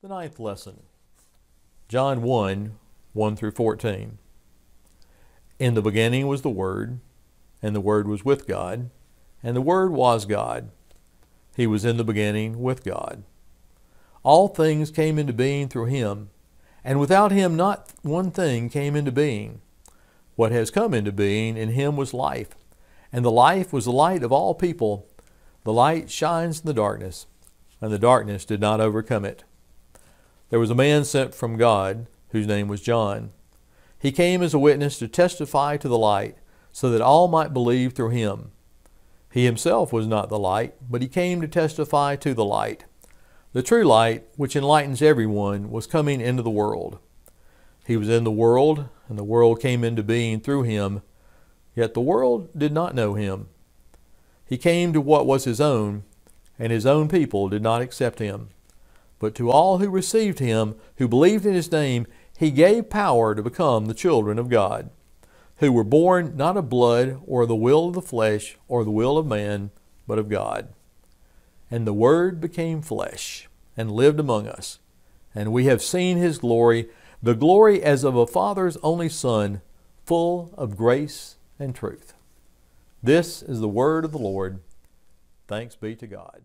The ninth lesson, John 1 1 through 14. In the beginning was the Word, and the Word was with God, and the Word was God. He was in the beginning with God. All things came into being through him, and without him not one thing came into being. What has come into being in him was life, and the life was the light of all people. The light shines in the darkness, and the darkness did not overcome it. There was a man sent from God, whose name was John. He came as a witness to testify to the light, so that all might believe through him. He himself was not the light, but he came to testify to the light. The true light, which enlightens everyone, was coming into the world. He was in the world, and the world came into being through him, yet the world did not know him. He came to what was his own, and his own people did not accept him. But to all who received him, who believed in his name, he gave power to become the children of God, who were born not of blood, or the will of the flesh, or the will of man, but of God. And the Word became flesh, and lived among us. And we have seen his glory, the glory as of a Father's only Son, full of grace and truth. This is the word of the Lord. Thanks be to God.